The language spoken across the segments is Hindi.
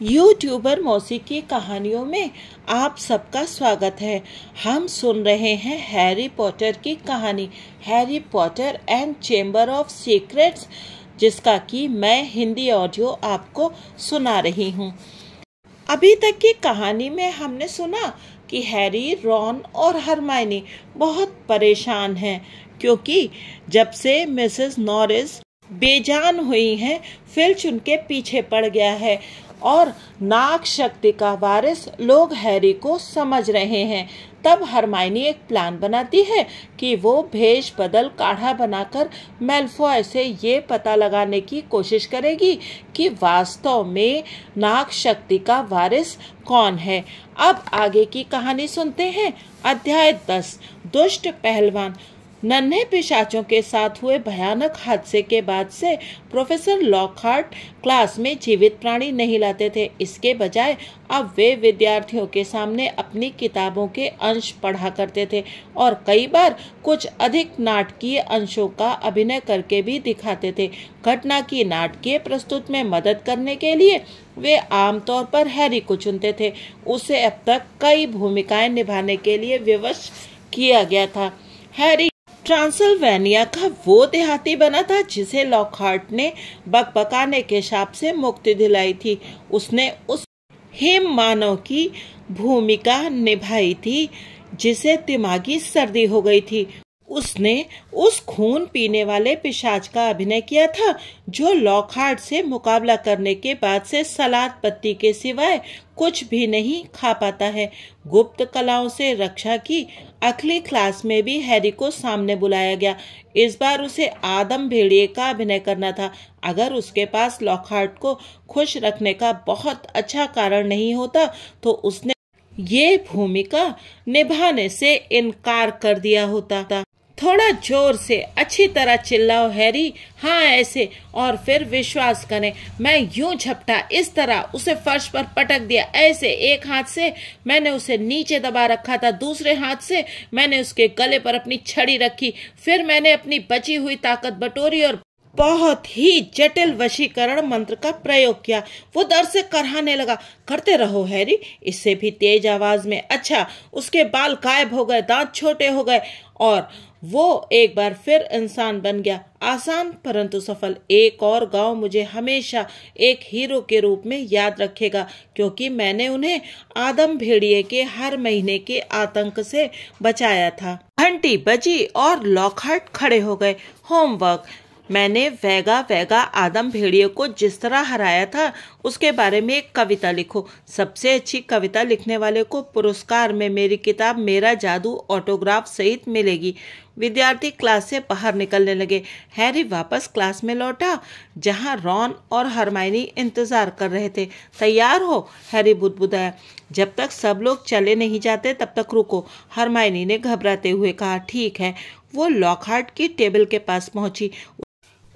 यूट्यूबर मौसी की कहानियों में आप सबका स्वागत है। हम सुन रहे हैं हैरी पॉटर की कहानी, Harry Potter and chamber of secrets, जिसका कि मैं हिंदी ऑडियो आपको सुना रही हूँ। अभी तक की कहानी में हमने सुना कि हैरी, रॉन और हरमाइनी बहुत परेशान हैं, क्योंकि जब से मिसेस नॉरिस बेजान हुई हैं, फिल्च उनके पीछे पड़ गया है। और नाग शक्ति का वारिस लोग हैरी को समझ रहे हैं। तब हरमाइनी एक प्लान बनाती है कि वो भेष बदल काढ़ा बनाकर मेल्फॉय से ये पता लगाने की कोशिश करेगी कि वास्तव में नाग शक्ति का वारिस कौन है। अब आगे की कहानी सुनते हैं। अध्याय दस, दुष्ट पहलवान। नन्हे पिशाचों के साथ हुए भयानक हादसे के बाद से प्रोफेसर लॉकहार्ट क्लास में जीवित प्राणी नहीं लाते थे। इसके बजाय अब वे विद्यार्थियों के सामने अपनी किताबों के अंश पढ़ा करते थे और कई बार कुछ अधिक नाटकीय अंशों का अभिनय करके भी दिखाते थे। घटना की नाटकीय प्रस्तुत में मदद करने के लिए वे आमतौर पर हैरी को चुनते थे। उसे अब तक कई भूमिकाएँ निभाने के लिए विवश किया गया था। हैरी ट्रांसल्वेनिया का वो देहाती बना था जिसे लॉकहार्ट ने बकबकाने के शाप से मुक्ति दिलाई थी। उसने उस हिम मानव की भूमिका निभाई थी, जिसे दिमागी सर्दी हो गई थी। उसने उस खून पीने वाले पिशाच का अभिनय किया था, जो लॉकहार्ट से मुकाबला करने के बाद से सलाद पत्ती के सिवाय कुछ भी नहीं खा पाता है। गुप्त कलाओं से रक्षा की अगली क्लास में भी हैरी को सामने बुलाया गया। इस बार उसे आदम भेड़िए का अभिनय करना था। अगर उसके पास लॉकहार्ट को खुश रखने का बहुत अच्छा कारण नहीं होता तो उसने ये भूमिका निभाने से इनकार कर दिया होता थोड़ा ज़ोर से अच्छी तरह चिल्लाओ, हैरी। हाँ ऐसे। और फिर विश्वास करें, मैं यूँ झपटा, इस तरह उसे फर्श पर पटक दिया। ऐसे एक हाथ से मैंने उसे नीचे दबा रखा था, दूसरे हाथ से मैंने उसके गले पर अपनी छड़ी रखी। फिर मैंने अपनी बची हुई ताकत बटोरी और बहुत ही जटिल वशीकरण मंत्र का प्रयोग किया। वो दर से करहाने लगा। करते रहो, हैरी। इससे भी तेज आवाज़ में अच्छा उसके बाल गायब हो गए, दांत छोटे हो गए। और वो एक बार फिर इंसान बन गया। आसान परंतु सफल। एक और गाँव मुझे हमेशा एक हीरो के रूप में याद रखेगा, क्योंकि मैंने उन्हें आदम भेड़िए के हर महीने के आतंक से बचाया था। घंटी बजी और लॉकहार्ट खड़े हो गए। होमवर्क। मैंने वैगा वैगा आदम भेड़िए को जिस तरह हराया था, उसके बारे में एक कविता लिखो। सबसे अच्छी कविता लिखने वाले को पुरस्कार में मेरी किताब मेरा जादू ऑटोग्राफ सहित मिलेगी। विद्यार्थी क्लास से बाहर निकलने लगे। हैरी वापस क्लास में लौटा, जहाँ रॉन और हरमाइनी इंतज़ार कर रहे थे। तैयार हो, हैरी बुदबुदाया। जब तक सब लोग चले नहीं जाते, तब तक रुको। हरमाइनी ने घबराते हुए कहा, ठीक है। वो लॉकहार्ट की टेबल के पास पहुँची।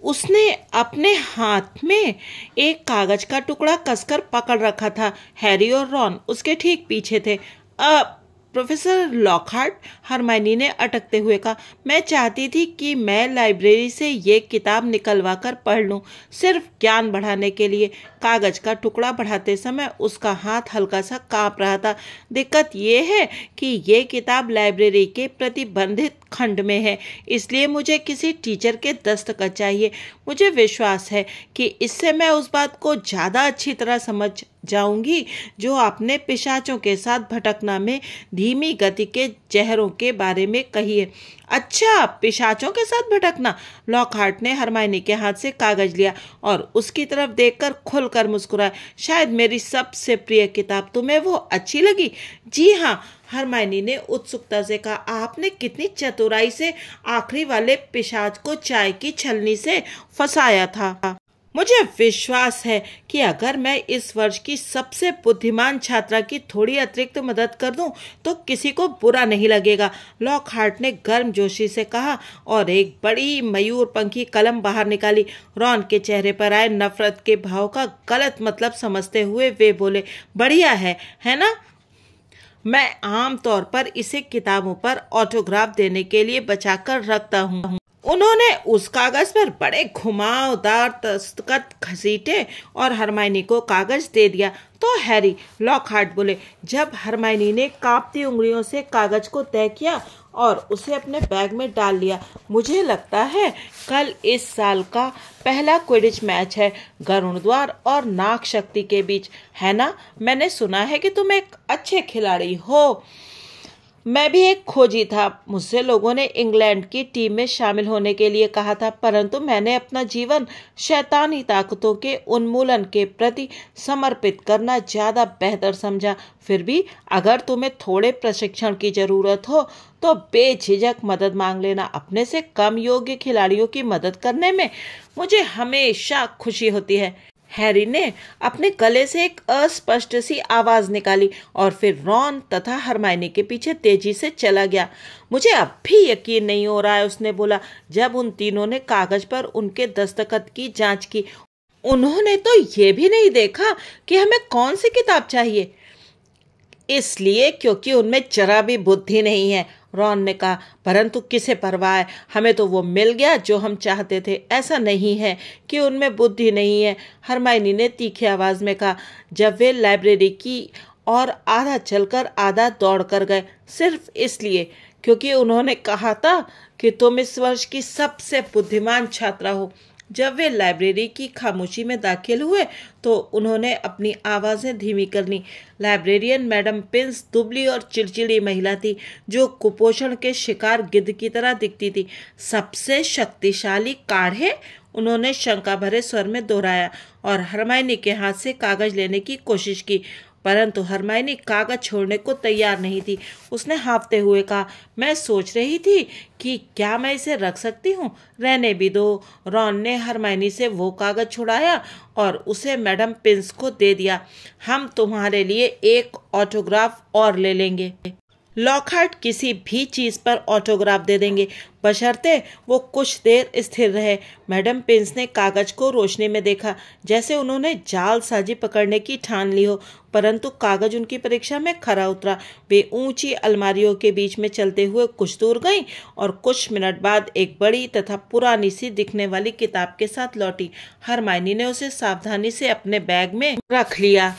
उसने अपने हाथ में एक कागज़ का टुकड़ा कसकर पकड़ रखा था, हैरी और रॉन उसके ठीक पीछे थे। अब प्रोफेसर लॉकहार्ट हरमाइनी ने अटकते हुए कहा, मैं चाहती थी कि मैं लाइब्रेरी से ये किताब निकलवा कर पढ़ लूँ, सिर्फ़ ज्ञान बढ़ाने के लिए। कागज़ का टुकड़ा बढ़ाते समय उसका हाथ हल्का सा काँप रहा था। दिक्कत ये है कि ये किताब लाइब्रेरी के प्रतिबंधित खंड में है, इसलिए मुझे किसी टीचर के दस्तखत चाहिए। मुझे विश्वास है कि इससे मैं उस बात को ज़्यादा अच्छी तरह समझ जाऊँगी, जो आपने पिशाचों के साथ भटकना में धीमी गति के चेहरों के बारे में कही है। अच्छा पिशाचों के साथ भटकना। लॉकहार्ट ने हरमाइनी के हाथ से कागज़ लिया और उसकी तरफ़ देखकर खुलकर मुस्कुराया। शायद मेरी सबसे प्रिय किताब तुम्हें वो अच्छी लगी? जी हाँ हरमाइनी ने उत्सुकता से कहा। आपने कितनी चतुराई से आखिरी वाले पिशाच को चाय की छलनी से फंसाया था। मुझे विश्वास है कि अगर मैं इस वर्ष की सबसे बुद्धिमान छात्रा की थोड़ी अतिरिक्त मदद कर दूँ तो किसी को बुरा नहीं लगेगा। लॉक हार्ट ने गर्म जोशी से कहा और एक बड़ी मयूर पंखी कलम बाहर निकाली। रॉन के चेहरे पर आए नफरत के भाव का गलत मतलब समझते हुए वे बोले, बढ़िया है है ना? मैं आम तौर पर इसे किताबों पर ऑटोग्राफ देने के लिए बचाकर रखता हूँ। उन्होंने उस कागज़ पर बड़े घुमावदार दस्तखत घसीटे और हरमाइनी को कागज़ दे दिया। तो हैरी लॉकहार्ट बोले, जब हरमाइनी ने कांपती उंगलियों से कागज़ को तय किया और उसे अपने बैग में डाल लिया, मुझे लगता है कल इस साल का पहला क्विडिच मैच है गरुण द्वार और नाग शक्ति के बीच। है ना? मैंने सुना है कि तुम एक अच्छे खिलाड़ी हो। मैं भी एक खोजी था। मुझसे लोगों ने इंग्लैंड की टीम में शामिल होने के लिए कहा था, परंतु मैंने अपना जीवन शैतानी ताकतों के उन्मूलन के प्रति समर्पित करना ज़्यादा बेहतर समझा। फिर भी अगर तुम्हें थोड़े प्रशिक्षण की ज़रूरत हो तो बेझिझक मदद मांग लेना। अपने से कम योग्य खिलाड़ियों की मदद करने में मुझे हमेशा खुशी होती है। हैरी ने अपने गले से एक अस्पष्ट सी आवाज़ निकाली और फिर रॉन तथा हरमाइनी के पीछे तेज़ी से चला गया। मुझे अब भी यकीन नहीं हो रहा है, उसने बोला। जब उन तीनों ने कागज़ पर उनके दस्तखत की जाँच की, उन्होंने तो ये भी नहीं देखा कि हमें कौन सी किताब चाहिए। इसलिए क्योंकि उनमें जरा भी बुद्धि नहीं है। रॉन ने कहा, परंतु किसे परवाह है? हमें तो वो मिल गया जो हम चाहते थे। ऐसा नहीं है कि उनमें बुद्धि नहीं है। हरमाइनी ने तीखे आवाज़ में कहा, जब वे लाइब्रेरी की और आधा चलकर आधा दौड़ कर गए, सिर्फ़ इसलिए क्योंकि उन्होंने कहा था कि तुम इस वर्ष की सबसे बुद्धिमान छात्रा हो। जब वे लाइब्रेरी की खामोशी में दाखिल हुए तो उन्होंने अपनी आवाज़ें धीमी कर करनी लाइब्रेरियन मैडम पिंस, दुबली और चिड़चिड़ी महिला थी, जो कुपोषण के शिकार गिद्ध की तरह दिखती थी। सबसे शक्तिशाली काढ़े उन्होंने शंका भरे स्वर में दोहराया और हरमाइनी के हाथ से कागज़ लेने की कोशिश की। परंतु हरमाइनी कागज़ छोड़ने को तैयार नहीं थी। उसने हाँफते हुए कहा, मैं सोच रही थी कि क्या मैं इसे रख सकती हूँ? रहने भी दो। रॉन ने हरमाइनी से वो कागज़ छुड़ाया और उसे मैडम पिंस को दे दिया, हम तुम्हारे लिए एक ऑटोग्राफ और ले लेंगे। लॉकहार्ट किसी भी चीज़ पर ऑटोग्राफ दे देंगे। बशर्ते वो कुछ देर स्थिर रहे। मैडम पिंस ने कागज़ को रोशनी में देखा। जैसे उन्होंने जाल साजी पकड़ने की ठान ली हो, परंतु कागज़ उनकी परीक्षा में खरा उतरा। वे ऊँची अलमारियों के बीच में चलते हुए कुछ दूर गईं और कुछ मिनट बाद एक बड़ी तथा पुरानी सी दिखने वाली किताब के साथ लौटी। हरमाइनी ने उसे सावधानी से अपने बैग में रख लिया।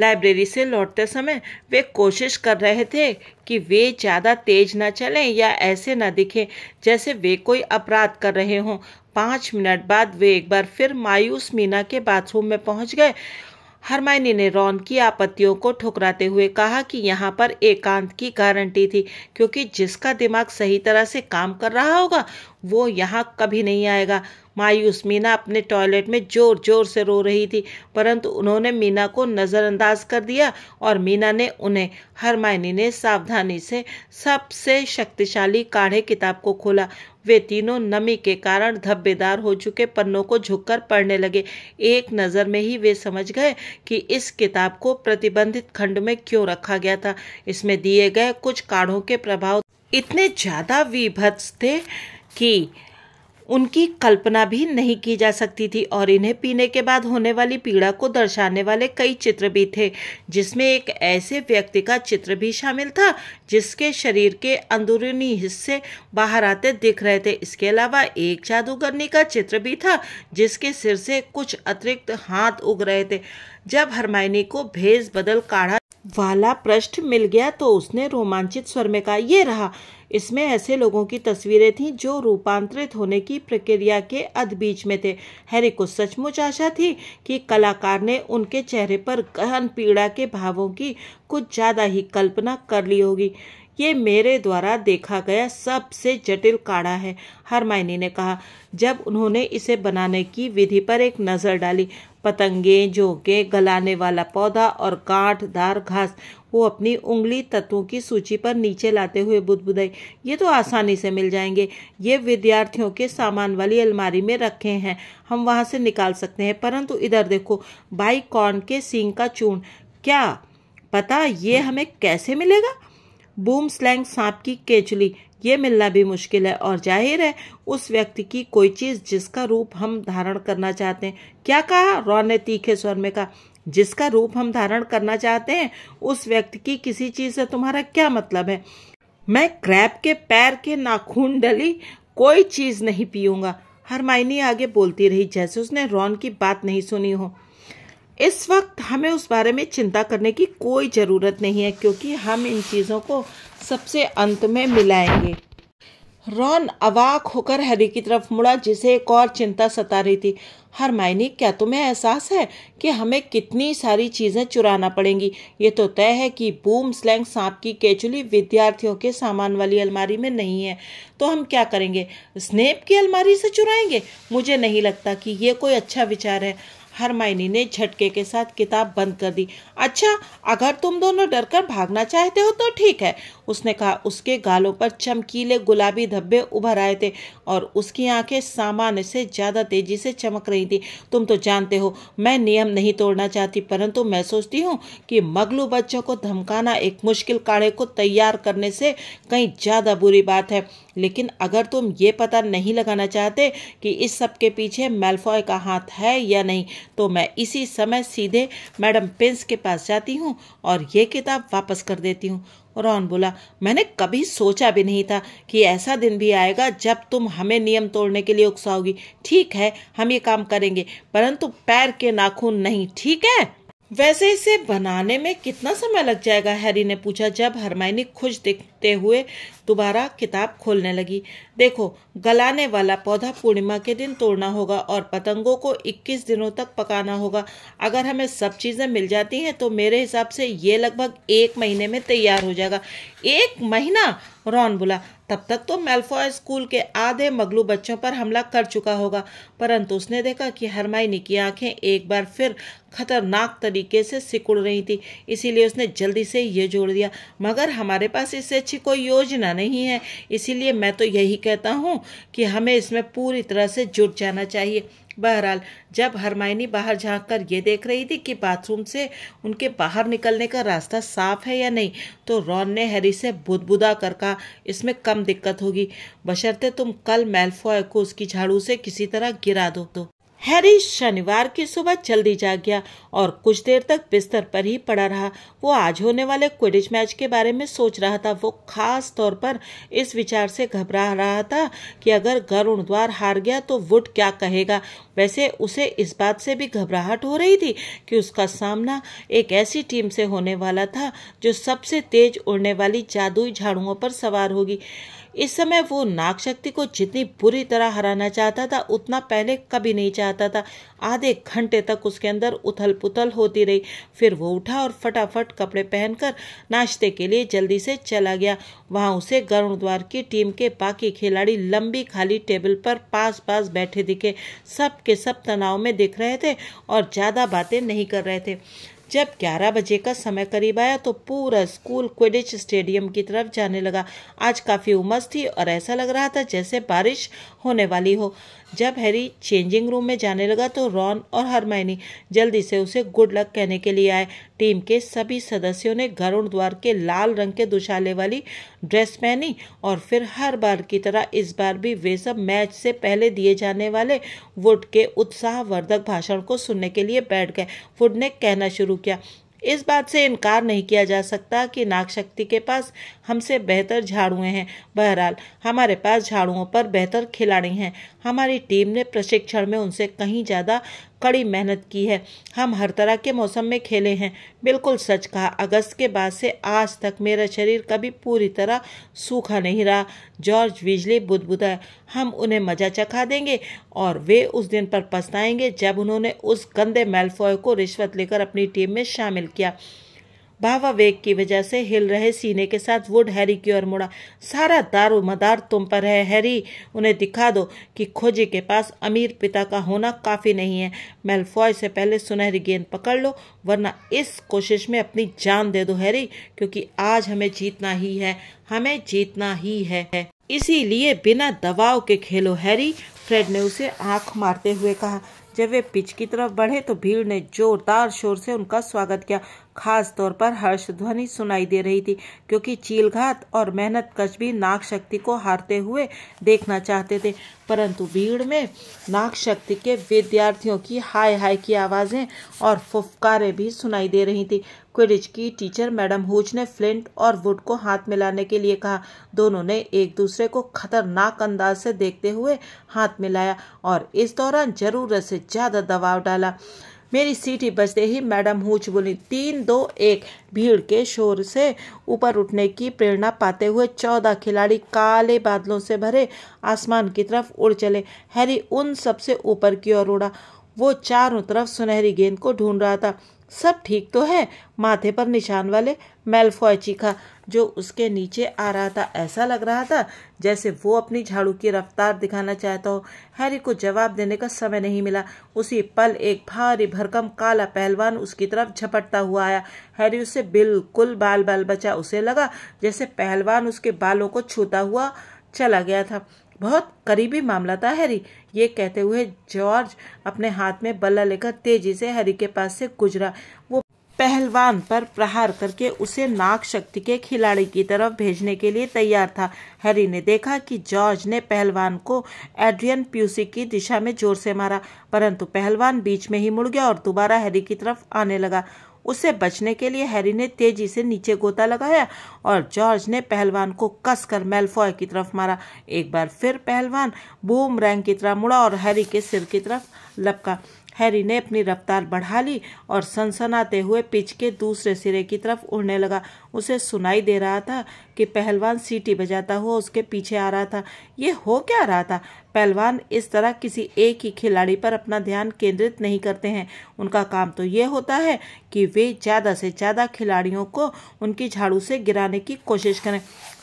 लाइब्रेरी से लौटते समय वे कोशिश कर रहे थे कि वे ज़्यादा तेज न चलें या ऐसे न दिखें, जैसे वे कोई अपराध कर रहे हों। पाँच मिनट बाद वे एक बार फिर मायूस मीना के बाथरूम में पहुँच गए। हरमाइनी ने रॉन की आपत्तियों को ठुकराते हुए कहा कि यहाँ पर एकांत की गारंटी थी, क्योंकि जिसका दिमाग सही तरह से काम कर रहा होगा वो यहाँ कभी नहीं आएगा। मायूस मीना अपने टॉयलेट में ज़ोर ज़ोर से रो रही थी, परंतु उन्होंने मीना को नज़रअंदाज कर दिया और मीना ने उन्हें हरमाइनी ने सावधानी से सबसे शक्तिशाली काढ़े किताब को खोला। वे तीनों नमी के कारण धब्बेदार हो चुके पन्नों को झुककर पढ़ने लगे। एक नज़र में ही वे समझ गए कि इस किताब को प्रतिबंधित खंड में क्यों रखा गया था। इसमें दिए गए कुछ काढ़ों के प्रभाव इतने ज़्यादा विभत्स थे कि उनकी कल्पना भी नहीं की जा सकती थी और इन्हें पीने के बाद होने वाली पीड़ा को दर्शाने वाले कई चित्र भी थे, जिसमें एक ऐसे व्यक्ति का चित्र भी शामिल था, जिसके शरीर के अंदरूनी हिस्से बाहर आते दिख रहे थे। इसके अलावा एक जादूगरनी का चित्र भी था, जिसके सिर से कुछ अतिरिक्त हाथ उग रहे थे। जब हरमाइनी को भेज बदल काढ़ा वाला पृष्ठ मिल गया तो उसने रोमांचित स्वर में कहा यह रहा। इसमें ऐसे लोगों की तस्वीरें थीं जो रूपांतरित होने की प्रक्रिया के अधबीच में थे। हैरी को सचमुच आशा थी कि कलाकार ने उनके चेहरे पर गहन पीड़ा के भावों की कुछ ज़्यादा ही कल्पना कर ली होगी। ये मेरे द्वारा देखा गया सबसे जटिल काढ़ा है हरमाइनी ने कहा। जब उन्होंने इसे बनाने की विधि पर एक नज़र डाली पतंगे, झोंके, गलाने वाला पौधा और गांठदार घास, वो अपनी उंगली तत्वों की सूची पर नीचे लाते हुए बुदबुदाई। ये तो आसानी से मिल जाएँगे। ये विद्यार्थियों के सामान वाली अलमारी में रखे हैं। हम वहाँ से निकाल सकते हैं। परंतु इधर देखो बाई कॉर्न के सींग का चूर्ण। क्या? पता? ये हमें कैसे मिलेगा? बूम स्लैंग सांप की केचली। ये मिलना भी मुश्किल है और ज़ाहिर है, उस व्यक्ति की कोई चीज़ जिसका रूप हम धारण करना चाहते हैं। क्या कहा? रॉन ने तीखे स्वर में कहा, जिसका रूप हम धारण करना चाहते हैं, उस व्यक्ति की किसी चीज़ से तुम्हारा क्या मतलब है? मैं क्रैप के पैर के नाखून डली, कोई चीज़ नहीं पीऊँगा। हरमाइनी आगे बोलती रही, जैसे उसने रॉन की बात नहीं सुनी हो। इस वक्त हमें उस बारे में चिंता करने की कोई ज़रूरत नहीं है, क्योंकि हम इन चीज़ों को सबसे अंत में मिलाएँगे। रॉन अवाक होकर हैरी की तरफ़ मुड़ा, जिसे एक और चिंता सता रही थी। हरमाइनी क्या तुम्हें एहसास है कि हमें कितनी सारी चीज़ें चुराना पड़ेंगी? ये तो तय है कि बूम स्लैंग सांप की केचुली विद्यार्थियों के सामान वाली अलमारी में नहीं है। तो हम क्या करेंगे? स्नेप की अलमारी से चुराएँगे? मुझे नहीं लगता कि ये कोई अच्छा विचार है। हरमाइनी ने झटके के साथ किताब बंद कर दी। अच्छा अगर तुम दोनों डरकर भागना चाहते हो तो ठीक है उसने कहा, उसके गालों पर चमकीले गुलाबी धब्बे उभर आए थे और उसकी आँखें सामान्य से ज़्यादा तेज़ी से चमक रही थी। तुम तो जानते हो, मैं नियम नहीं तोड़ना चाहती, परंतु मैं सोचती हूँ कि मगलू बच्चों को धमकाना एक मुश्किल काढ़े को तैयार करने से कहीं ज़्यादा बुरी बात है। लेकिन अगर तुम ये पता नहीं लगाना चाहते कि इस सब के पीछे मेल्फॉय का हाथ है या नहीं तो मैं इसी समय सीधे मैडम पिंस के पास जाती हूँ और ये किताब वापस कर देती हूँ। रॉन बोला, मैंने कभी सोचा भी नहीं था कि ऐसा दिन भी आएगा जब तुम हमें नियम तोड़ने के लिए उकसाओगी। ठीक है, हम ये काम करेंगे, परंतु पैर के नाखून नहीं, ठीक है? वैसे इसे बनाने में कितना समय लग जाएगा? हैरी ने पूछा जब हरमाइनी खुश दिखते हुए दोबारा किताब खोलने लगी। देखो, गलाने वाला पौधा पूर्णिमा के दिन तोड़ना होगा और पतंगों को 21 दिनों तक पकाना होगा। अगर हमें सब चीज़ें मिल जाती हैं तो मेरे हिसाब से ये लगभग एक महीने में तैयार हो जाएगा। एक महीना, रॉन बोला, तब तक तो मेल्फॉय स्कूल के आधे मगलू बच्चों पर हमला कर चुका होगा। परंतु उसने देखा कि हरमाइनी की आँखें एक बार फिर खतरनाक तरीके से सिकुड़ रही थी, इसीलिए उसने जल्दी से ये जोड़ दिया, मगर हमारे पास इससे अच्छी कोई योजना नहीं है, इसीलिए मैं तो यही कहता हूँ कि हमें इसमें पूरी तरह से जुट जाना चाहिए। बहरहाल, जब हरमाइनी बाहर झाँक कर ये देख रही थी कि बाथरूम से उनके बाहर निकलने का रास्ता साफ़ है या नहीं तो रॉन ने हैरी से बुदबुदा कर कहा, इसमें कम दिक्कत होगी। बशर्ते तुम कल मेल्फॉय को उसकी झाड़ू से किसी तरह गिरा दो। हैरी शनिवार की सुबह जल्दी जाग गया और कुछ देर तक बिस्तर पर ही पड़ा रहा। वो आज होने वाले क्विडिच मैच के बारे में सोच रहा था। वो खास तौर पर इस विचार से घबरा रहा था कि अगर गरुण द्वार हार गया तो वुड क्या कहेगा। वैसे उसे इस बात से भी घबराहट हो रही थी कि उसका सामना एक ऐसी टीम से होने वाला था जो सबसे तेज उड़ने वाली जादुई झाड़ुओं पर सवार होगी। इस समय वो नाग शक्ति को जितनी बुरी तरह हराना चाहता था, उतना पहले कभी नहीं चाहता था। आधे घंटे तक उसके अंदर उथल पुथल होती रही। फिर वो उठा और फटाफट कपड़े पहनकर नाश्ते के लिए जल्दी से चला गया। वहाँ उसे गरुण द्वार की टीम के बाकी खिलाड़ी लंबी खाली टेबल पर पास पास बैठे दिखे। सब के सब तनाव में दिख रहे थे और ज़्यादा बातें नहीं कर रहे थे। जब 11 बजे का समय करीब आया तो पूरा स्कूल क्विडिच स्टेडियम की तरफ़ जाने लगा। आज काफ़ी उमस थी और ऐसा लग रहा था जैसे बारिश होने वाली हो। जब हैरी चेंजिंग रूम में जाने लगा तो रॉन और हरमाइनी जल्दी से उसे गुड लक कहने के लिए आए। टीम के सभी सदस्यों ने गरुण द्वार के लाल रंग के दुशाले वाली ड्रेस पहनी और फिर हर बार की तरह इस बार भी वे सब मैच से पहले दिए जाने वाले वुड के उत्साहवर्धक भाषण को सुनने के लिए बैठ गए। वुड ने कहना शुरू किया इस बात से इनकार नहीं किया जा सकता कि नाग शक्ति के पास हमसे बेहतर झाड़ुएँ हैं। बहरहाल, हमारे पास झाड़ुओं पर बेहतर खिलाड़ी हैं। हमारी टीम ने प्रशिक्षण में उनसे कहीं ज़्यादा कड़ी मेहनत की है। हम हर तरह के मौसम में खेले हैं। बिल्कुल सच कहा, अगस्त के बाद से आज तक मेरा शरीर कभी पूरी तरह सूखा नहीं रहा। जॉर्ज विजली बुदबुदा हम उन्हें मज़ा चखा देंगे और वे उस दिन पर पछताएँगे जब उन्होंने उस गंदे मेलफॉय को रिश्वत लेकर अपनी टीम में शामिल किया। भावावेग की वजह से हिल रहे सीने के साथ वुड हैरी की ओर मुड़ा। सारा दारो मदार तुम पर है, हैरी। उन्हें दिखा दो कि खोजी के पास अमीर पिता का होना काफ़ी नहीं है। मेलफॉय से पहले सुनहरी गेंद पकड़ लो, वरना इस कोशिश में अपनी जान दे दो, हैरी, क्योंकि आज हमें जीतना ही है, हमें जीतना ही है। इसीलिए बिना दबाव के खेलो, हैरी। फ्रेड ने उसे आँख मारते हुए कहा। जब वे पिच की तरफ़ बढ़े तो भीड़ ने जोरदार शोर से उनका स्वागत किया। खास तौर पर हर्ष ध्वनि सुनाई दे रही थी, क्योंकि चीलघात और मेहनत कश भी नाग शक्ति को हारते हुए देखना चाहते थे। परंतु भीड़ में नाग शक्ति के विद्यार्थियों की हाय हाय की आवाज़ें और फुफकारें भी सुनाई दे रही थी। क्विडिच की टीचर मैडम हुज ने फ्लिंट और वुड को हाथ मिलाने के लिए कहा। दोनों ने एक दूसरे को खतरनाक अंदाज से देखते हुए हाथ मिलाया और इस दौरान ज़रूरत से ज़्यादा दबाव डाला। मेरी सीटी बजते ही मैडम हूच बोली तीन, दो, एक, भीड़ के शोर से ऊपर उठने की प्रेरणा पाते हुए चौदह खिलाड़ी काले बादलों से भरे आसमान की तरफ़ उड़ चले। हैरी उन सबसे ऊपर की ओर उड़ा। वो चारों तरफ़ सुनहरी गेंद को ढूंढ रहा था। सब ठीक तो है? माथे पर निशान वाले मेलफॉय चीखा। जो उसके नीचे आ रहा था। ऐसा लग रहा था जैसे वो अपनी झाड़ू की रफ्तार दिखाना चाहता हो। हैरी को जवाब देने का समय नहीं मिला। उसी पल एक भारी भरकम काला पहलवान उसकी तरफ़ झपटता हुआ आया। हैरी उससे बिल्कुल बाल बाल बचा उसे लगा जैसे पहलवान उसके बालों को छूता हुआ चला गया था। बहुत करीबी मामला था हैरी। ये कहते हुए जॉर्ज अपने हाथ में बल्ला लेकर तेज़ी से हैरी के पास से गुजरा। वो पहलवान पर प्रहार करके उसे नाग शक्ति के खिलाड़ी की तरफ़ भेजने के लिए तैयार था। हैरी ने देखा कि जॉर्ज ने पहलवान को एड्रियन प्यूसी की दिशा में ज़ोर से मारा, परंतु पहलवान बीच में ही मुड़ गया और दोबारा हैरी की तरफ़ आने लगा। उससे बचने के लिए हैरी ने तेज़ी से नीचे गोता लगाया और जॉर्ज ने पहलवान को कसकर मेलफॉय की तरफ़ मारा। एक बार फिर पहलवान बूम रैंग की तरह मुड़ा और हैरी के सिर की तरफ़ लपका। हैरी ने अपनी रफ्तार बढ़ा ली और सनसनाते हुए पिच के दूसरे सिरे की तरफ़ उड़ने लगा। उसे सुनाई दे रहा था कि पहलवान सीटी बजाता हुआ उसके पीछे आ रहा था। ये हो क्या रहा था? पहलवान इस तरह किसी एक ही खिलाड़ी पर अपना ध्यान केंद्रित नहीं करते हैं। उनका काम तो ये होता है कि वे ज़्यादा से ज़्यादा खिलाड़ियों को उनकी झाड़ू से गिराने की कोशिश करें।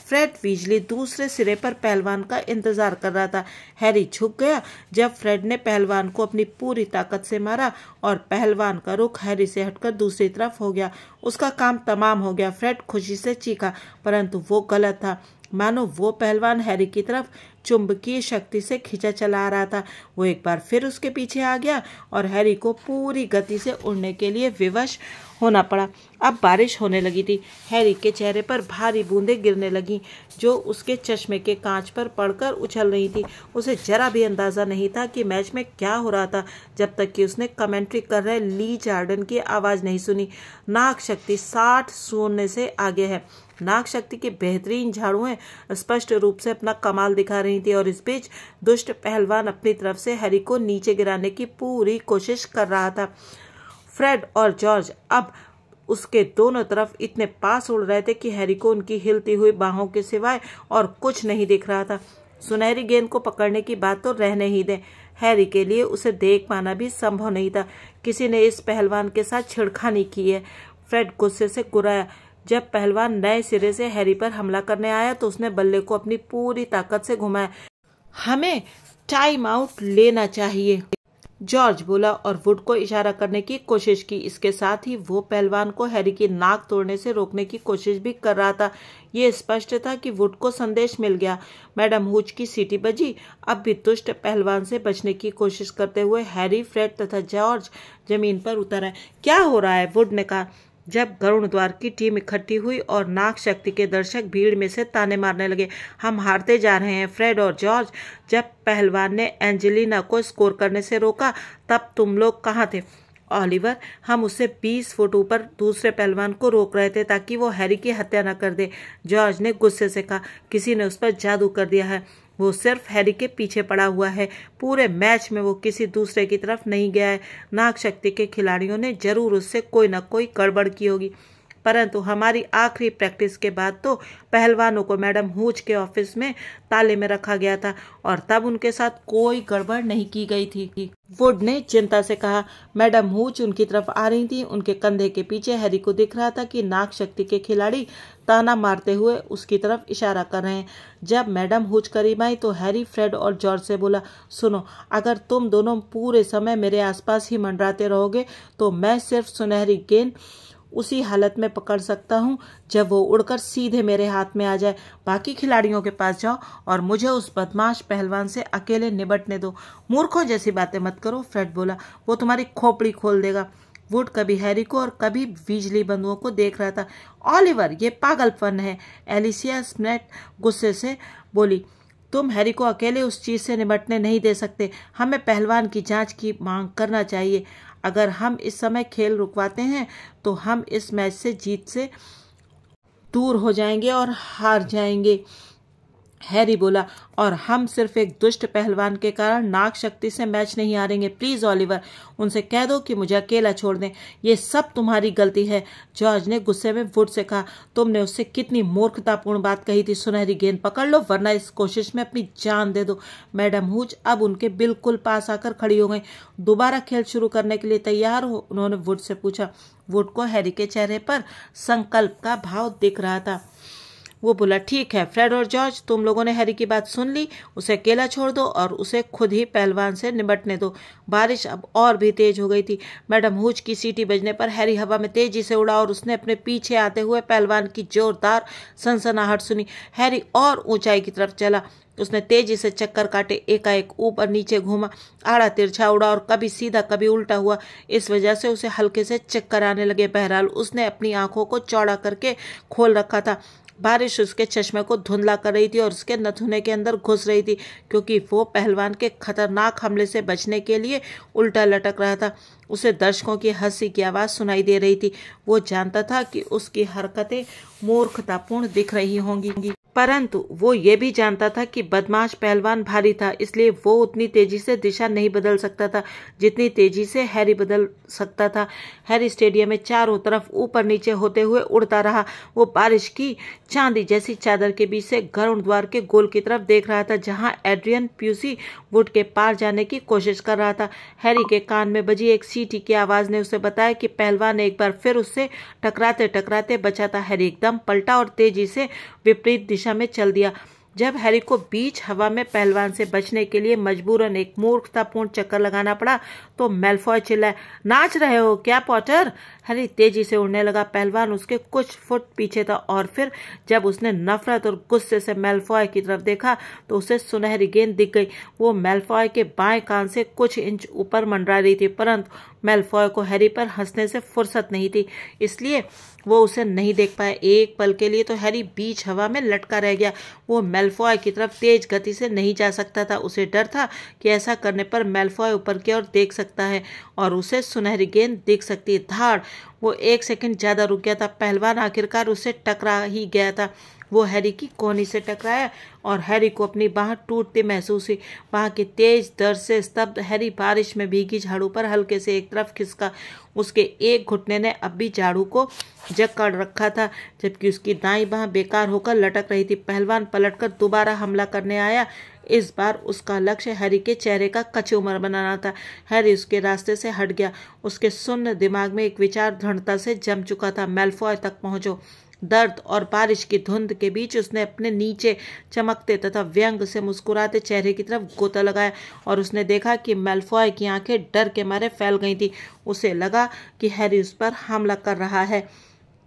फ्रेड वीजली दूसरे सिरे पर पहलवान का इंतज़ार कर रहा था। हैरी झुक गया जब फ्रेड ने पहलवान को अपनी पूरी ताकत से मारा और पहलवान का रुख हैरी से हटकर दूसरी तरफ़ हो गया। उसका काम तमाम हो गया। फ्रेड खुशी से चीखा, परंतु वो गलत था। मानो वो पहलवान हैरी की तरफ़ चुंबकीय शक्ति से खींचा चला आ रहा था। वो एक बार फिर उसके पीछे आ गया और हैरी को पूरी गति से उड़ने के लिए विवश होना पड़ा। अब बारिश होने लगी थी। हैरी के चेहरे पर भारी बूंदें गिरने लगी, जो उसके चश्मे के कांच पर पड़कर उछल रही थी। उसे जरा भी अंदाज़ा नहीं था कि मैच में क्या हो रहा था, जब तक कि उसने कमेंट्री कर रहे ली जार्डन की आवाज़ नहीं सुनी। नाग शक्ति साठ शून्य से आगे है। नाग शक्ति की बेहतरीन झाड़ुएँ स्पष्ट रूप से अपना कमाल दिखा रही थी और इस बीच दुष्ट पहलवान अपनी तरफ़ से हैरी को नीचे गिराने की पूरी कोशिश कर रहा था। फ्रेड और जॉर्ज अब उसके दोनों तरफ़ इतने पास उड़ रहे थे कि हैरी को उनकी हिलती हुई बाहों के सिवाय और कुछ नहीं दिख रहा था। सुनहरी गेंद को पकड़ने की बात तो रहने ही दें। हैरी के लिए उसे देख पाना भी संभव नहीं था। किसी ने इस पहलवान के साथ छिड़खानी की है। फ्रेड गुस्से से गुराया जब पहलवान नए सिरे से हैरी पर हमला करने आया तो उसने बल्ले को अपनी पूरी ताकत से घुमाया। हमें टाइम आउट लेना चाहिए, जॉर्ज बोला और वुड को इशारा करने की कोशिश की। इसके साथ ही वो पहलवान को हैरी की नाक तोड़ने से रोकने की कोशिश भी कर रहा था। ये स्पष्ट था कि वुड को संदेश मिल गया। मैडम हुच की सीटी बजी। अब भी दुष्ट पहलवान से बचने की कोशिश करते हुए हैरी, फ्रेड तथा जॉर्ज ज़मीन पर उतर आए। क्या हो रहा है? वुड ने कहा। जब गरुण द्वार की टीम इकट्ठी हुई और नाग शक्ति के दर्शक भीड़ में से ताने मारने लगे, हम हारते जा रहे हैं। फ्रेड और जॉर्ज, जब पहलवान ने एंजेलिना को स्कोर करने से रोका, तब तुम लोग कहाँ थे? ऑलिवर, हम उससे 20 फुट ऊपर दूसरे पहलवान को रोक रहे थे ताकि वो हैरी की हत्या न कर दे। जॉर्ज ने गुस्से से कहा, किसी ने उस पर जादू कर दिया है। वो सिर्फ़ हैरी के पीछे पड़ा हुआ है। पूरे मैच में वो किसी दूसरे की तरफ़ नहीं गया है। नाग शक्ति के खिलाड़ियों ने ज़रूर उससे कोई ना कोई गड़बड़ की होगी। परंतु हमारी आखिरी प्रैक्टिस के बाद तो पहलवानों को मैडम हूच के ऑफ़िस में ताले में रखा गया था और तब उनके साथ कोई गड़बड़ नहीं की गई थी। वुड ने चिंता से कहा, मैडम हूच उनकी तरफ़ आ रही थी। उनके कंधे के पीछे हैरी को दिख रहा था कि नाग शक्ति के खिलाड़ी ताना मारते हुए उसकी तरफ़ इशारा कर रहे हैं। जब मैडम हुच करीब आई तो हैरी, फ्रेड और जॉर्ज से बोला, सुनो, अगर तुम दोनों पूरे समय मेरे आसपास ही मंडराते रहोगे तो मैं सिर्फ़ सुनहरी गेंद उसी हालत में पकड़ सकता हूँ जब वो उड़कर सीधे मेरे हाथ में आ जाए। बाकी खिलाड़ियों के पास जाओ और मुझे उस बदमाश पहलवान से अकेले निबटने दो। मूर्खों जैसी बातें मत करो, फ्रेड बोला। वो तुम्हारी खोपड़ी खोल देगा। वुड कभी हैरी को और कभी बिजली बंधुओं को देख रहा था। ऑलिवर, ये पागलपन है। एलिसिया स्नेट गुस्से से बोली, तुम हैरी को अकेले उस चीज़ से निपटने नहीं दे सकते। हमें पहलवान की जाँच की मांग करना चाहिए। अगर हम इस समय खेल रुकवाते हैं तो हम इस मैच से जीत से दूर हो जाएँगे और हार जाएँगे। हैरी बोला, और हम सिर्फ़ एक दुष्ट पहलवान के कारण नाग शक्ति से मैच नहीं हारेंगे। प्लीज़ ऑलिवर उनसे कह दो कि मुझे अकेला छोड़ दें। ये सब तुम्हारी गलती है। जॉर्ज ने गुस्से में वुड से कहा, तुमने उससे कितनी मूर्खतापूर्ण बात कही थी। सुनहरी गेंद पकड़ लो, वरना इस कोशिश में अपनी जान दे दो। मैडम हुज, अब उनके बिल्कुल पास आकर खड़ी हो गई। दोबारा खेल शुरू करने के लिए तैयार हो, उन्होंने वुड से पूछा। वुड को हैरी के चेहरे पर संकल्प का भाव दिख रहा था। वो बोला, ठीक है, फ्रेड और जॉर्ज, तुम लोगों ने हैरी की बात सुन ली, उसे अकेला छोड़ दो और उसे खुद ही पहलवान से निपटने दो। बारिश अब और भी तेज हो गई थी। मैडम, हुज की सीटी बजने पर हैरी हवा में तेज़ी से उड़ा और उसने अपने पीछे आते हुए पहलवान की जोरदार सनसनाहट सुनी। हैरी और ऊंचाई की तरफ़ चला। उसने तेज़ी से चक्कर काटे, एकाएक ऊपर नीचे घूमा, आड़ा तिरछा उड़ा और कभी सीधा, कभी उल्टा हुआ। इस वजह से उसे हल्के से चक्कर आने लगे। बहरहाल, उसने अपनी आँखों को चौड़ा करके खोल रखा था। बारिश उसके चश्मे को धुंधला कर रही थी और उसके नथुने के अंदर घुस रही थी, क्योंकि वो पहलवान के खतरनाक हमले से बचने के लिए उल्टा लटक रहा था। उसे दर्शकों की हँसी की आवाज़ सुनाई दे रही थी। वो जानता था कि उसकी हरकतें मूर्खतापूर्ण दिख रही होंगी। परंतु वो ये भी जानता था कि बदमाश पहलवान भारी था, इसलिए वो उतनी तेज़ी से दिशा नहीं बदल सकता था, जितनी तेज़ी से हैरी बदल सकता था। हैरी स्टेडियम में चारों तरफ़ ऊपर नीचे होते हुए उड़ता रहा। वो बारिश की चांदी जैसी चादर के बीच से गरुण द्वार के गोल की तरफ़ देख रहा था, जहाँ एड्रियन प्यूसी वुड के पार जाने की कोशिश कर रहा था। हैरी के कान में बजी एक सीटी की आवाज़ ने उसे बताया कि पहलवान एक बार फिर उससे टकराते टकराते बचा था। हैरी एकदम पलटा और तेज़ी से विपरीत दिशा में चल दिया। जब हैरी को बीच हवा में पहलवान से बचने के लिए मजबूरन एक मूर्खतापूर्ण चक्कर लगाना पड़ा तो मेलफॉय चिल्लाए नाच रहे हो क्या, पॉटर? हैरी तेज़ी से उड़ने लगा। पहलवान उसके कुछ फुट पीछे था और फिर जब उसने नफरत और गुस्से से मेलफॉय की तरफ़ देखा तो उसे सुनहरी गेंद दिख गई। वो मेलफॉय के बाएँ कान से कुछ इंच ऊपर मंडरा रही थी, परंतु मेलफॉय को हैरी पर हंसने से फुर्सत नहीं थी। इसलिए वो उसे नहीं देख पाया एक पल के लिए तो हैरी बीच हवा में लटका रह गया। वो मेल्फॉय की तरफ़ तेज गति से नहीं जा सकता था। उसे डर था कि ऐसा करने पर मेल्फॉय ऊपर की ओर देख सकता है और उसे सुनहरी गेंद दिख सकती है। धाड़, वो एक सेकंड ज़्यादा रुक गया था। पहलवान आखिरकार उसे टकरा ही गया था। वो हैरी की कोहनी से टकराया और हैरी को अपनी बाह टूटती महसूस हुई। बाह के तेज, दर्द से स्तब्ध हैरी बारिश में भीगी झाड़ू पर हल्के से एक तरफ़ खिसका। उसके एक घुटने ने अब भी झाड़ू को जकड़ रखा था, जबकि उसकी दाई बाह बेकार होकर लटक रही थी। पहलवान पलटकर दोबारा हमला करने आया। इस बार उसका लक्ष्य हैरी के चेहरे का कचूमर बनाना था। हैरी उसके रास्ते से हट गया। उसके सुन्न दिमाग में एक विचार दृढ़ता से जम चुका था। मेलफॉय तक पहुंचो। दर्द और बारिश की धुंध के बीच उसने अपने नीचे चमकते तथा व्यंग से मुस्कुराते चेहरे की तरफ़ गोता लगाया और उसने देखा कि मेलफॉय की आँखें डर के मारे फैल गई थी। उसे लगा कि हैरी उस पर हमला कर रहा है।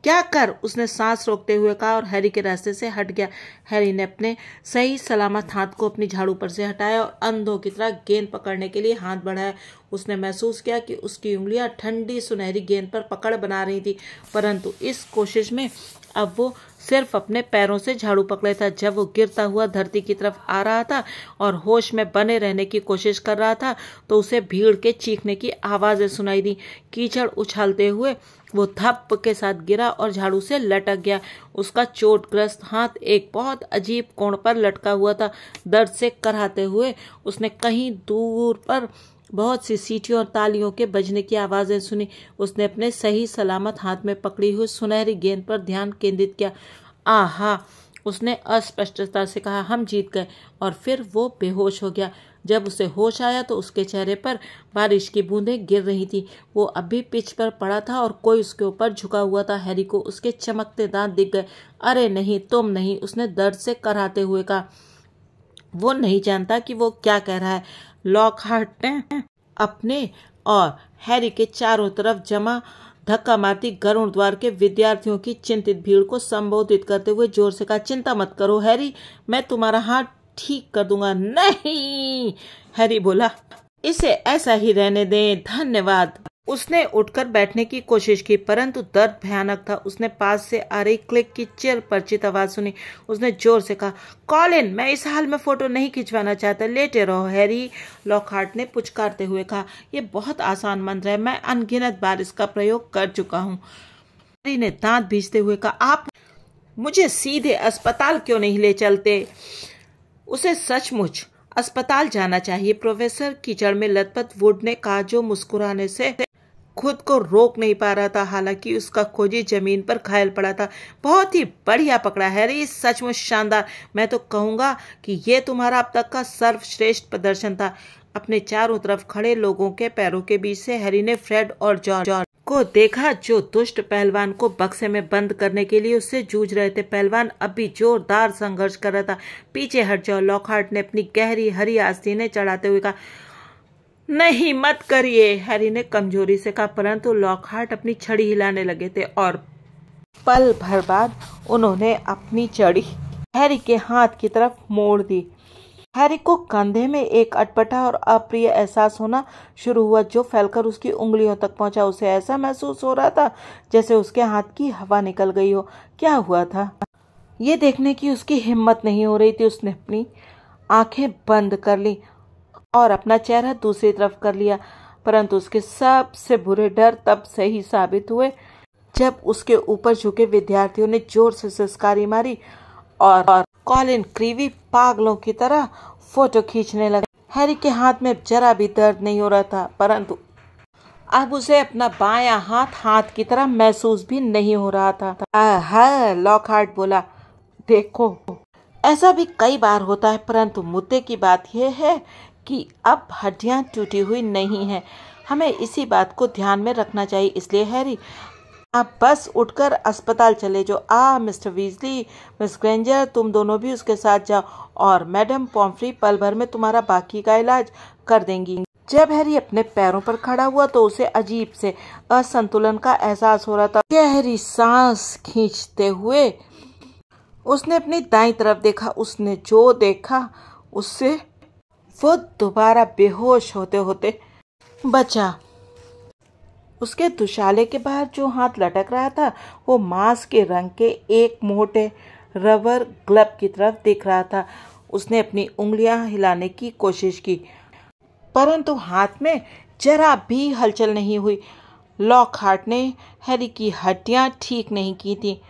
क्या कर? उसने सांस रोकते हुए कहा और हैरी के रास्ते से हट गया। हैरी ने अपने सही सलामत हाथ को अपनी झाड़ू पर से हटाया और अंधों की तरह गेंद पकड़ने के लिए हाथ बढ़ाया। उसने महसूस किया कि उसकी उंगलियाँ ठंडी सुनहरी गेंद पर पकड़ बना रही थी, परंतु इस कोशिश में अब वो सिर्फ़ अपने पैरों से झाड़ू पकड़े था। जब वो गिरता हुआ धरती की तरफ़ आ रहा था और होश में बने रहने की कोशिश कर रहा था तो उसे भीड़ के चीखने की आवाज़ें सुनाई दी। कीचड़ उछालते हुए वो थप के साथ गिरा और झाड़ू से लटक गया। उसका चोटग्रस्त हाथ एक बहुत अजीब कोण पर लटका हुआ था। दर्द से कराते हुए उसने कहीं दूर पर बहुत सी सीटियों और तालियों के बजने की आवाज़ें सुनी। उसने अपने सही सलामत हाथ में पकड़ी हुई सुनहरी गेंद पर ध्यान केंद्रित किया। आहा, उसने अस्पष्टता से कहा, हम जीत गए। और फिर वो बेहोश हो गया। जब उसे होश आया तो उसके चेहरे पर बारिश की बूंदें गिर रही थी। वो अभी पिच पर पड़ा था और कोई उसके ऊपर झुका हुआ था। हैरी को उसके चमकते दांत दिख गए। अरे नहीं, तुम नहीं, उसने दर्द से कराते हुए कहा। वो नहीं जानता कि वो क्या कह रहा है। लॉक हार्ट ने अपने और हैरी के चारों तरफ़ जमा धक्का मारती गरुण द्वार के विद्यार्थियों की चिंतित भीड़ को संबोधित करते हुए ज़ोर से कहा, चिंता मत करो हैरी, मैं तुम्हारा हाथ ठीक कर दूँगा। नहीं, हैरी बोला, इसे ऐसा ही रहने दें, धन्यवाद। उसने उठकर बैठने की कोशिश की, परंतु दर्द भयानक था। उसने पास से आ रही क्लिक की चिर परिचित आवाज़ सुनी। उसने ज़ोर से कहा, कॉलिन, मैं इस हाल में फ़ोटो नहीं खिंचवाना चाहता। लेटे रहो, हैरी लॉकहार्ट ने पुचकारते हुए कहा यह बहुत आसान मंत्र है, मैं अनगिनत बार इसका प्रयोग कर चुका हूँ। हैरी ने दांत भीजते हुए कहा, आप मुझे सीधे अस्पताल क्यों नहीं ले चलते? उसे सचमुच अस्पताल जाना चाहिए। प्रोफेसर कीचड़ में लतपत वुड ने कहा जो मुस्कुराने से खुद को रोक नहीं पा रहा था, हालाँकि उसका खोजी ज़मीन पर घायल पड़ा था। बहुत ही बढ़िया पकड़ा है हैरी सचमुच शानदार। मैं तो कहूँगा कि ये तुम्हारा अब तक का सर्वश्रेष्ठ प्रदर्शन था। अपने चारों तरफ़ खड़े लोगों के पैरों के बीच से हैरी ने फ्रेड और जॉर्ज को देखा जो दुष्ट पहलवान को बक्से में बंद करने के लिए उससे जूझ रहे थे। पहलवान अब भी जोरदार संघर्ष कर रहा था। पीछे हट जाओ लॉकहार्ट ने अपनी गहरी, हरी आस्तीने चढ़ाते हुए कहा, नहीं मत करिए, हैरी ने कमज़ोरी से कहा, परंतु लॉकहार्ट अपनी छड़ी हिलाने लगे थे और पल भर बाद उन्होंने अपनी छड़ी हैरी के हाथ की तरफ़ मोड़ दी। हैरी को कंधे में एक अटपटा और अप्रिय एहसास होना शुरू हुआ जो फैलकर उसकी उंगलियों तक पहुँचा। उसे ऐसा महसूस हो रहा था जैसे उसके हाथ की हवा निकल गई हो। क्या हुआ था? ये देखने की उसकी हिम्मत नहीं हो रही थी। उसने अपनी आँखें बंद कर ली और अपना चेहरा दूसरी तरफ़ कर लिया परंतु उसके सबसे बुरे डर तब से ही साबित हुए जब उसके ऊपर झुके विद्यार्थियों ने ज़ोर से सिस्कारी मारी और, और कॉलिन क्रीवी पागलों की तरह फ़ोटो खींचने लगा। हैरी के हाथ में जरा भी दर्द नहीं हो रहा था, परंतु अब उसे अपना बाया हाथ हाथ की तरह महसूस भी नहीं हो रहा था। लॉक हार्ट बोला, देखो। ऐसा भी कई बार होता है, परंतु मुद्दे की बात यह है कि अब हड्डियाँ टूटी हुई नहीं हैं। हमें इसी बात को ध्यान में रखना चाहिए, इसलिए हैरी आप बस उठकर अस्पताल चले जाओ। आ, मिस्टर वीजली, मिस ग्रेंजर, तुम दोनों भी उसके साथ जाओ और मैडम पॉम्फ्री पल भर में तुम्हारा बाकी का इलाज कर देंगी। जब हैरी अपने पैरों पर खड़ा हुआ तो उसे अजीब से असंतुलन का एहसास हो रहा था। गहरी सांस खींचते हुए उसने अपनी दाई तरफ़ देखा, उसने जो देखा, उससे वो दोबारा बेहोश होते होते बचा। उसके दुशाले के बाहर जो हाथ लटक रहा था, वो मांस के रंग के एक मोटे रबर ग्लब की तरफ़ दिख रहा था। उसने अपनी उंगलियाँ हिलाने की कोशिश की, परंतु हाथ में जरा भी हलचल नहीं हुई। लॉक हार्ट ने हैरी की हड्डियाँ ठीक नहीं की थी।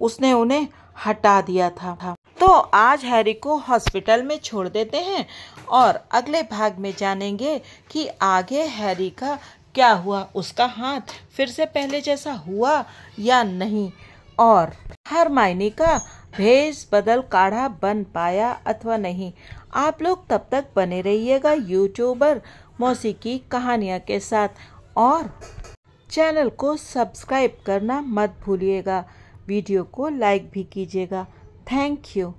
उसने उन्हें हटा दिया था। तो आज हैरी को हॉस्पिटल में छोड़ देते हैं और अगले भाग में जानेंगे कि आगे हैरी का क्या हुआ उसका हाथ फिर से पहले जैसा हुआ या नहीं? और हर मायने का भेज बदल काढ़ा बन पाया अथवा नहीं? आप लोग तब तक बने रहिएगा यूट्यूबर मौसीकी कहानियाँ के साथ। और चैनल को सब्सक्राइब करना मत भूलिएगा। वीडियो को लाइक भी कीजिएगा। Thank you.